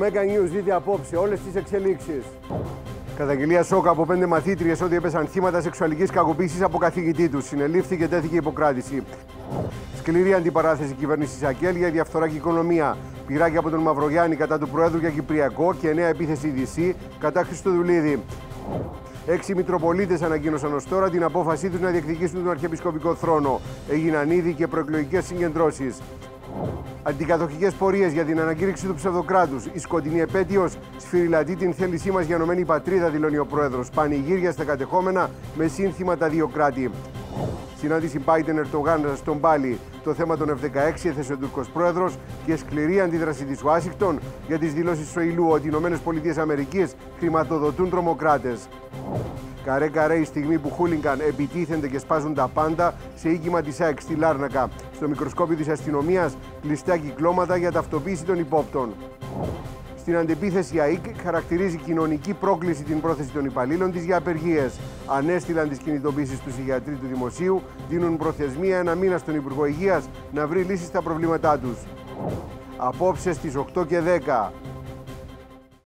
Mega News δείτε απόψε όλες τις εξελίξεις. Καταγγελία σοκ από πέντε μαθήτριες ότι έπεσαν θύματα σεξουαλικής κακοποίησης από καθηγητή τους. Συνελήφθη και τέθηκε υποκράτηση. Σκληρή αντιπαράθεση κυβέρνησης Ακέλ για διαφθορά και οικονομία. Πυράκι από τον Μαυρογιάννη κατά του Προέδρου για Κυπριακό και νέα επίθεση DC κατά Χριστοδουλίδη. Έξι Μητροπολίτες ανακοίνωσαν ως τώρα την απόφασή τους να διεκδικήσουν τον Αρχιεπισκοπικό θρόνο. Έγιναν ήδη και προεκλογικές συγκεντρώσεις. Αντικατοχικές πορείες για την ανακήρυξη του ψευδοκράτους. Η σκοτεινή επέτειος σφυριλατεί την θέλησή μα για νομένη πατρίδα, δηλώνει ο πρόεδρος. Πανηγύρια στα κατεχόμενα με σύνθημα τα δύο κράτη. Συνάντηση Biden Ερτογάν στον Πάλι. Το θέμα των F-16 έθεσε ο Τούρκος πρόεδρος και σκληρή αντίδραση της Ουάσιγκτον για τις δηλώσεις του Σοηλού ότι οι ΗΠΑ χρηματοδοτούν τρομοκράτες. Καρέ καρέ η στιγμή που χούλιγκαν επιτίθενται και σπάζουν τα πάντα σε οίκημα της ΑΕΚ στη Λάρνακα. Στο μικροσκόπιο της αστυνομίας κλειστά κυκλώματα για ταυτοποίηση των υπόπτων. Στην αντεπίθεση ΑΕΚ χαρακτηρίζει κοινωνική πρόκληση την πρόθεση των υπαλλήλων της για απεργίες. Ανέστηλαν τις κινητοποίησεις τους γιατροί του Δημοσίου, δίνουν προθεσμία ένα μήνα στον Υπουργό Υγείας να βρει λύσεις στα προβλήματά τους. Απόψε στις 8 και 10.